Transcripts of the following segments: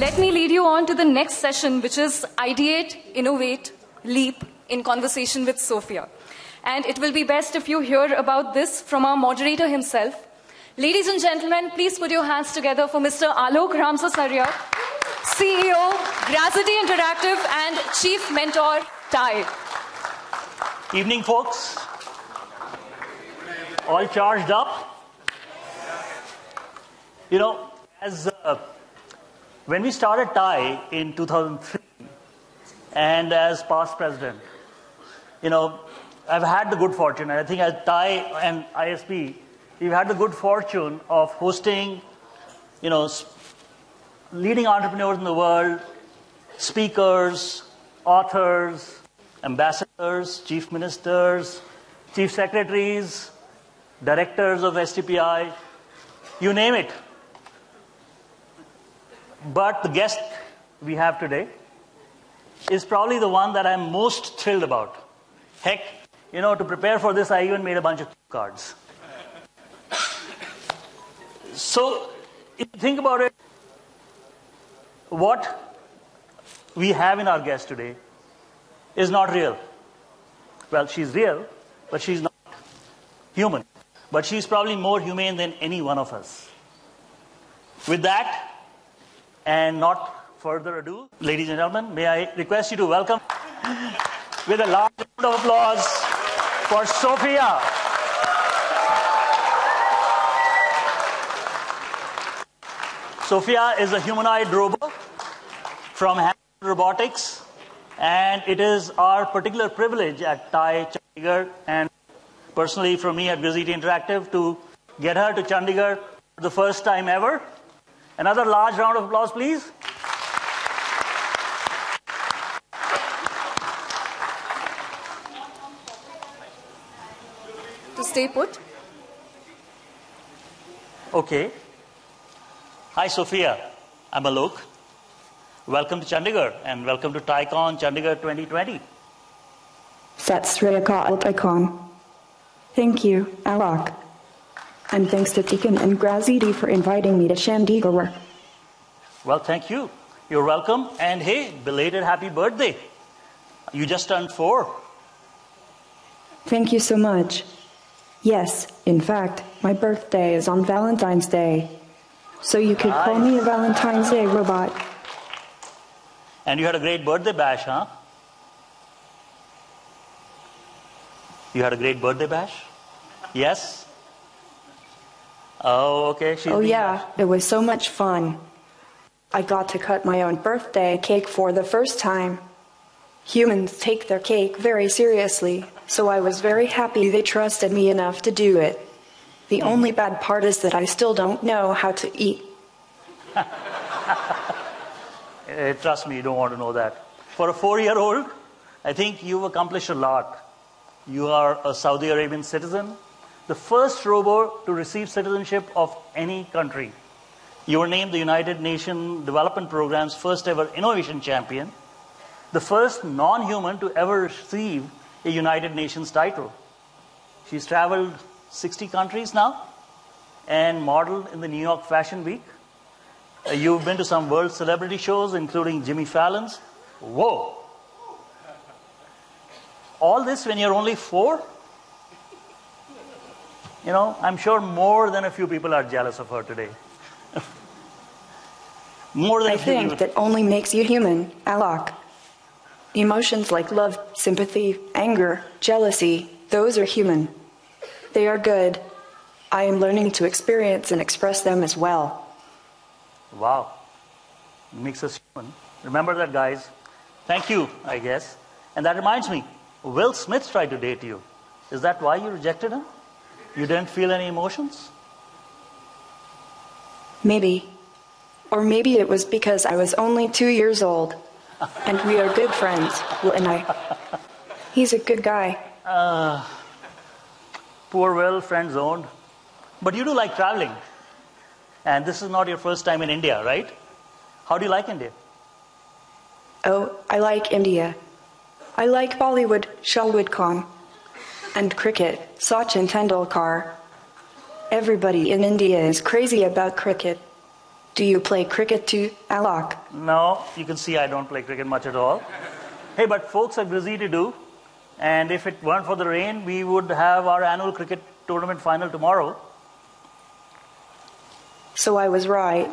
let me lead you on to the next session, which is Ideate, Innovate, Leap in conversation with Sophia. And it will be best if you hear about this from our moderator himself. Ladies and gentlemen, please put your hands together for Mr. Alok Ramsisaria, CEO, Grazitti Interactive, and Chief Mentor, TIE. Evening, folks. All charged up? You know, as uh, when we started TIE in 2003, and as past president, you know, I've had the good fortune, and I think as TIE and ISB, we've had the good fortune of hosting, you know, leading entrepreneurs in the world, speakers, authors, ambassadors, chief ministers, chief secretaries, directors of STPI, you name it. But the guest we have today is probably the one that I'm most thrilled about. Heck, you know, to prepare for this, I even made a bunch of cards. So, if you think about it, what we have in our guest today is not real. Well, she's real, but she's not human. But she's probably more humane than any one of us. With that, and not further ado, ladies and gentlemen, may I request you to welcome with a large round of applause for Sophia. Sophia is a humanoid robot from Robotics, and it is our particular privilege at TIE Chandigarh and personally for me at Grazitti Interactive to get her to Chandigarh for the first time ever. Another large round of applause, please. To stay put. Okay. Hi, Sophia. I'm Alok. Welcome to Chandigarh and welcome to TIECon Chandigarh 2020. Sat Sri Akal Thank you, Alok. And thanks to TiECON and Grazitti for inviting me to Chandigarh. Well, thank you. You're welcome. And hey, belated happy birthday. You just turned four. Thank you so much. Yes, in fact, my birthday is on Valentine's Day. So you could call me a Valentine's Day robot. And you had a great birthday bash, huh? You had a great birthday bash? Yes? Oh, okay. She's oh, yeah. It was so much fun. I got to cut my own birthday cake for the first time. Humans take their cake very seriously, so I was very happy they trusted me enough to do it. The only bad part is that I still don't know how to eat. Uh, trust me, you don't want to know that. For a four year old, I think you've accomplished a lot. You are a Saudi Arabian citizen, the first robo to receive citizenship of any country. You were named the United Nations Development Program's first ever innovation champion, the first non human to ever receive a United Nations title. She's traveled 60 countries now and modeled in the New York Fashion Week. Uh, you've been to some world celebrity shows, including Jimmy Fallon's. Whoa! All this when you're only four? You know, I'm sure more than a few people are jealous of her today. more than I think people. that only makes you human, Alok. Emotions like love, sympathy, anger, jealousy, those are human. They are good. I am learning to experience and express them as well. Wow. Makes us human. Remember that, guys. Thank you, I guess. And that reminds me, Will Smith tried to date you. Is that why you rejected him? You didn't feel any emotions? Maybe. Or maybe it was because I was only two years old. and we are good friends, Will and I. He's a good guy. Uh, poor Will, friend zoned. But you do like traveling. And this is not your first time in India, right? How do you like India? Oh, I like India. I like Bollywood, Shah Rukh Khan, and cricket, Sachin Tendulkar. Everybody in India is crazy about cricket. Do you play cricket too, Alok? No, you can see I don't play cricket much at all. Hey, but folks are busy to do. And if it weren't for the rain, we would have our annual cricket tournament final tomorrow. So I was right.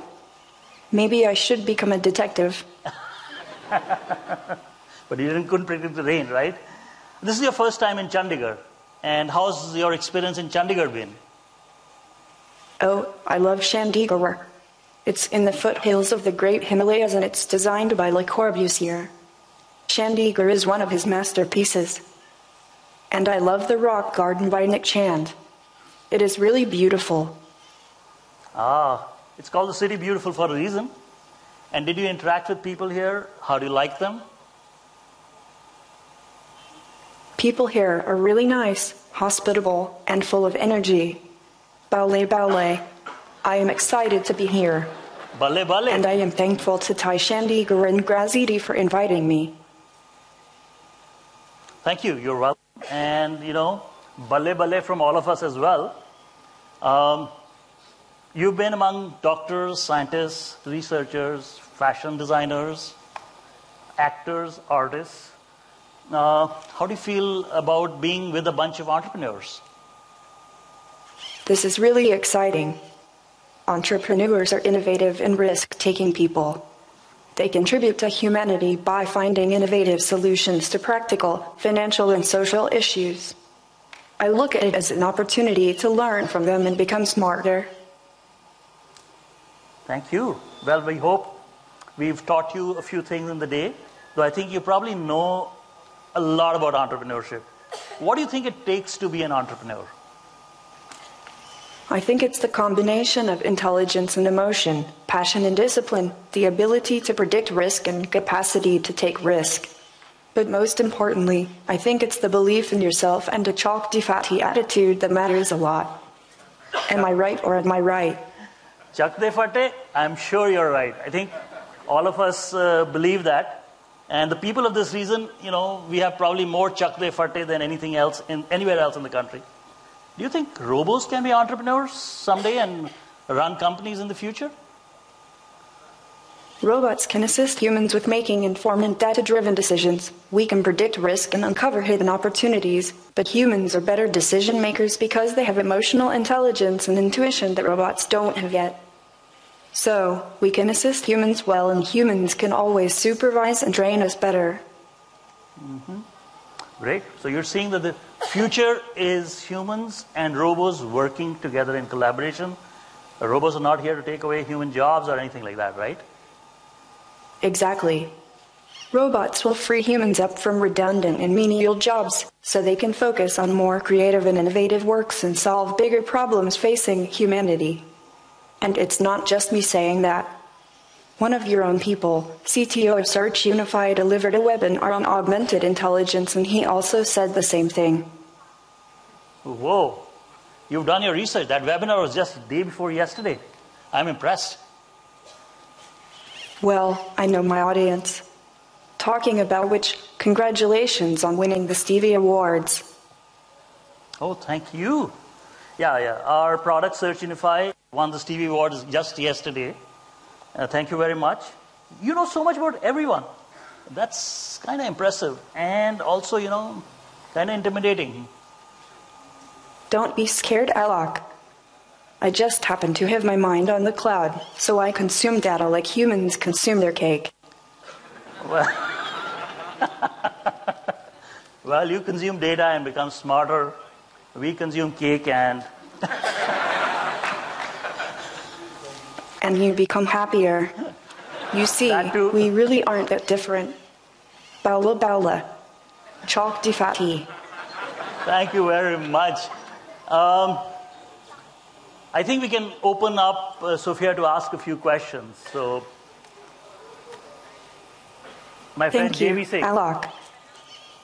Maybe I should become a detective. But you didn't, couldn't predict the rain, right? This is your first time in Chandigarh. And how's your experience in Chandigarh been? Oh, I love Chandigarh. It's in the foothills of the Great Himalayas and it's designed by Le Corbusier. Chandigarh is one of his masterpieces. And I love the rock garden by Nek Chand. It is really beautiful. Ah, it's called the City Beautiful for a reason. And did you interact with people here? How do you like them? People here are really nice, hospitable, and full of energy. Balle, balle. I am excited to be here, Bale bale. and I am thankful to TiE Chandigarh and Grazitti for inviting me. Thank you. You're welcome. And, you know, balle, balle from all of us as well. Um, you've been among doctors, scientists, researchers, fashion designers, actors, artists. Uh, how do you feel about being with a bunch of entrepreneurs? This is really exciting. Entrepreneurs are innovative and risk taking people. They contribute to humanity by finding innovative solutions to practical, financial, and social issues. I look at it as an opportunity to learn from them and become smarter. Thank you. Well, we hope we've taught you a few things in the day, though I think you probably know a lot about entrepreneurship. What do you think it takes to be an entrepreneur? I think it's the combination of intelligence and emotion, passion and discipline, the ability to predict risk and capacity to take risk. But most importantly, I think it's the belief in yourself and a chalk defati attitude that matters a lot. Am I right or am I right? Chak de I'm sure you're right. I think all of us uh, believe that. And the people of this region, you know, we have probably more chak de fate than anything else in anywhere else in the country. Do you think robos can be entrepreneurs someday and run companies in the future? Robots can assist humans with making informed and data driven decisions. We can predict risk and uncover hidden opportunities, but humans are better decision makers because they have emotional intelligence and intuition that robots don't have yet. So, we can assist humans well, and humans can always supervise and train us better. Mm-hmm. Great. So you're seeing that the future is humans and robots working together in collaboration. Robots are not here to take away human jobs or anything like that, right? Exactly. Robots will free humans up from redundant and menial jobs so they can focus on more creative and innovative works and solve bigger problems facing humanity. And it's not just me saying that. One of your own people, CTO of SearchUnify, delivered a webinar on augmented intelligence, and he also said the same thing. Whoa. You've done your research. That webinar was just the day before yesterday. I'm impressed. Well, I know my audience. Talking about which, congratulations on winning the Stevie Awards. Oh, thank you. Yeah, yeah. Our product Search Unify won the Stevie Awards just yesterday. Uh, thank you very much. You know so much about everyone. That's kind of impressive and also, you know, kind of intimidating. Don't be scared, Alok. I just happen to have my mind on the cloud, so I consume data like humans consume their cake. Well, well, you consume data and become smarter. We consume cake and And you become happier. You see, we really aren't that different. Baula baula. Chalk di fati. Thank you very much. Um, I think we can open up uh, Sophia to ask a few questions. So, my Thank friend JV Singh. Alok.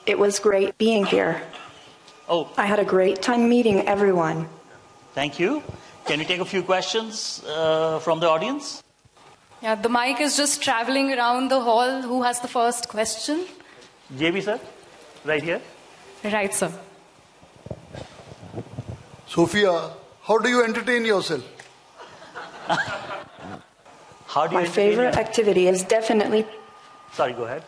It was great being here. Oh, I had a great time meeting everyone. thank you. Can we take a few questions uh, from the audience? Yeah, the mic is just traveling around the hall. Who has the first question? JB sir, right here. Right, sir. Sophia, how do you entertain yourself? How do you My entertain favorite your- activity is definitely Sorry, go ahead.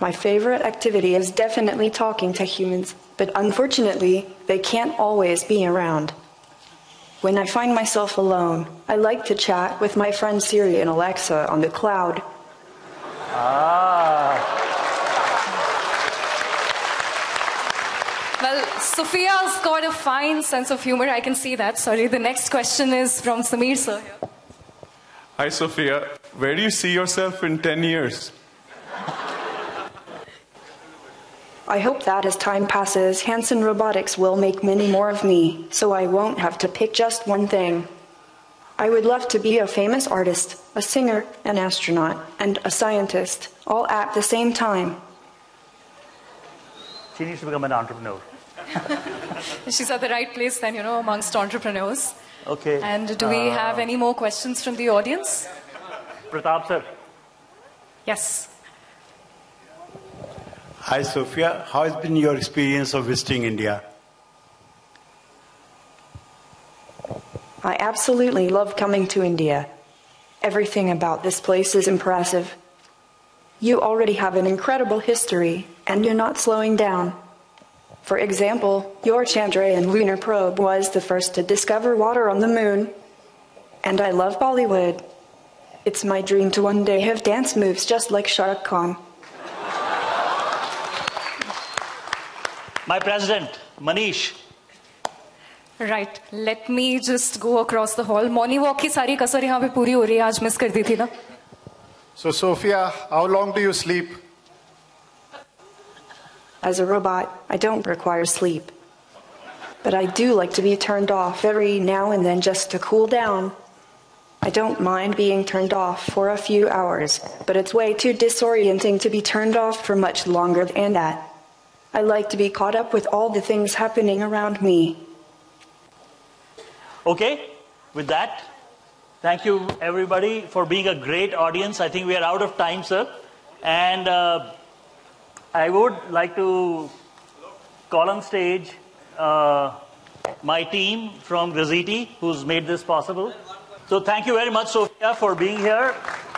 My favorite activity is definitely talking to humans, but unfortunately, they can't always be around. When I find myself alone, I like to chat with my friend Siri and Alexa on the cloud. Ah, Well, Sophia's got a fine sense of humor. I can see that. Sorry. The next question is from Samir sir. Hi, Sophia. Where do you see yourself in 10 years? I hope that as time passes, Hanson Robotics will make many more of me, so I won't have to pick just one thing. I would love to be a famous artist, a singer, an astronaut, and a scientist, all at the same time. she needs to become an entrepreneur. She's at the right place then, you know, amongst entrepreneurs. Okay. And do we uh, have any more questions from the audience? Pratap sir. Yes. Hi, Sophia. How has been your experience of visiting India? I absolutely love coming to India. Everything about this place is impressive. You already have an incredible history, and you're not slowing down. For example, your Chandrayaan lunar probe was the first to discover water on the moon. And I love Bollywood. It's my dream to one day have dance moves just like Shah Rukh Khan. My president, Manish. Right. Let me just go across the hall. Morning walk की सारी कसर यहाँ पे पूरी हो रही है आज मिस कर दी थी ना So, Sophia, how long do you sleep? As a robot, I don't require sleep. But I do like to be turned off every now and then just to cool down. I don't mind being turned off for a few hours, but it's way too disorienting to be turned off for much longer than that. I like to be caught up with all the things happening around me. Okay, with that, thank you everybody for being a great audience. I think we are out of time, sir. And uh, I would like to call on stage uh, my team from Grazitti, who's made this possible. So thank you very much, Sophia, for being here.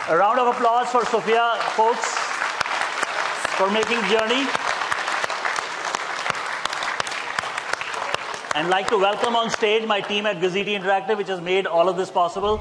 A round of applause for Sophia, folks, for making journey. And like to welcome on stage my team at Grazitti Interactive, which has made all of this possible.